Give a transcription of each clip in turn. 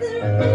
there.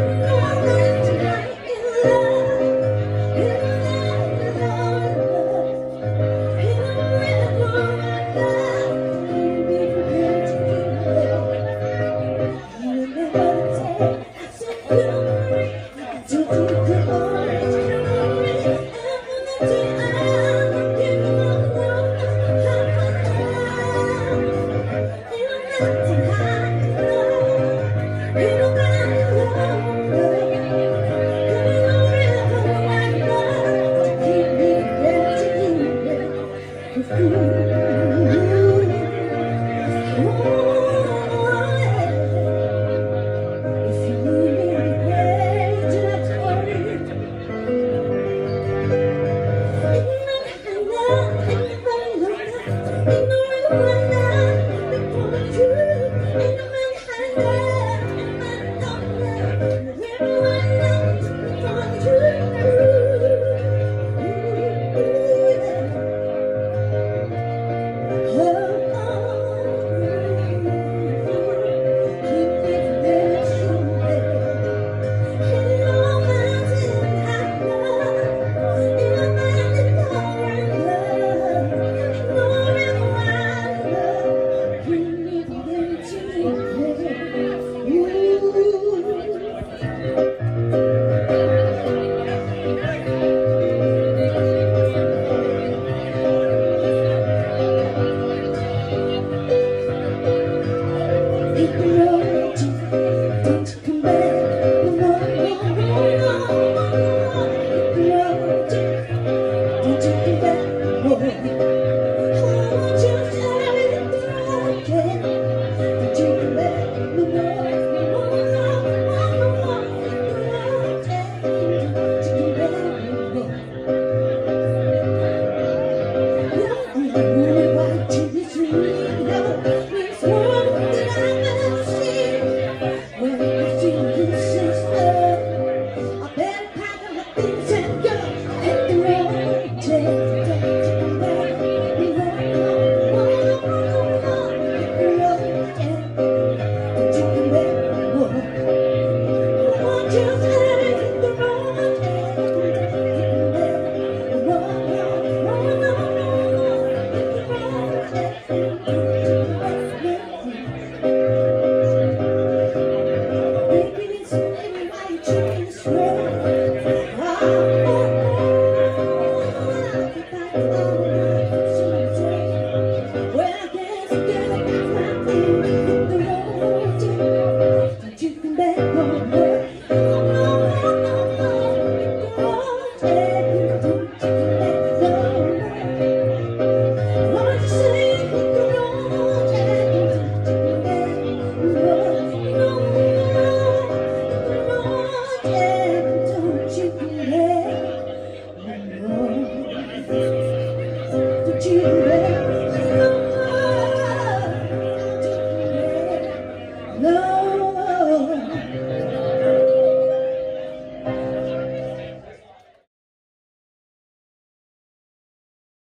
Love